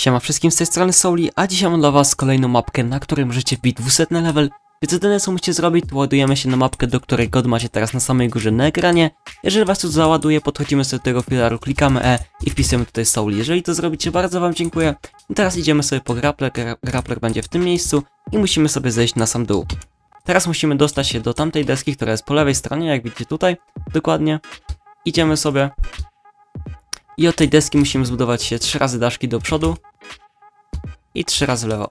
Siema wszystkim z tej strony Souli, a dzisiaj mam dla was kolejną mapkę, na której możecie wbić 200 level. Więc jedyne co musicie zrobić, to ładujemy się na mapkę, do której kod macie teraz na samej górze na ekranie. Jeżeli was tu załaduje, podchodzimy sobie do tego filaru, klikamy E i wpisujemy tutaj Souli. Jeżeli to zrobicie, bardzo wam dziękuję. I teraz idziemy sobie po grappler, Gra- grappler będzie w tym miejscu i musimy sobie zejść na sam dół. Teraz musimy dostać się do tamtej deski, która jest po lewej stronie, jak widzicie tutaj, dokładnie. Idziemy sobie i od tej deski musimy zbudować się trzy razy daszki do przodu i trzy razy w lewo.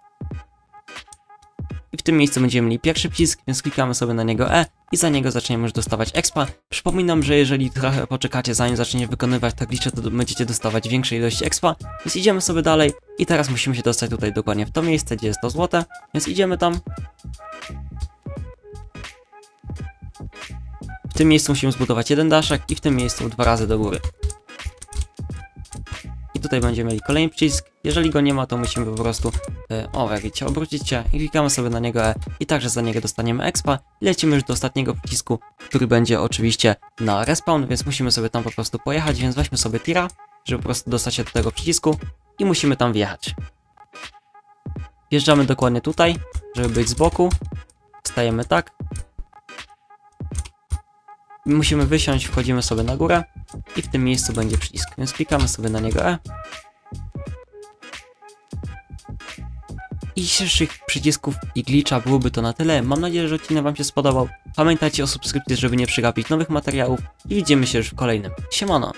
I w tym miejscu będziemy mieli pierwszy przycisk, więc klikamy sobie na niego E i za niego zaczniemy już dostawać expa. Przypominam, że jeżeli trochę poczekacie zanim zaczniecie wykonywać tablicze, to będziecie dostawać większej ilości expa, więc idziemy sobie dalej i teraz musimy się dostać tutaj dokładnie w to miejsce, gdzie jest to złote, więc idziemy tam. W tym miejscu musimy zbudować jeden daszek i w tym miejscu dwa razy do góry. I tutaj będziemy mieli kolejny przycisk. Jeżeli go nie ma, to musimy po prostu, e, o jak widzicie, obrócić się i klikamy sobie na niego E i także za niego dostaniemy expa. Lecimy już do ostatniego przycisku, który będzie oczywiście na respawn, więc musimy sobie tam po prostu pojechać, więc weźmy sobie tira, żeby po prostu dostać się do tego przycisku i musimy tam wjechać. Wjeżdżamy dokładnie tutaj, żeby być z boku. Wstajemy tak. Musimy wysiąść, wchodzimy sobie na górę i w tym miejscu będzie przycisk, więc klikamy sobie na niego E. I dzisiejszych przycisków i glitcha byłoby to na tyle. Mam nadzieję, że odcinek Wam się spodobał. Pamiętajcie o subskrypcji, żeby nie przegapić nowych materiałów i widzimy się już w kolejnym. Siemano!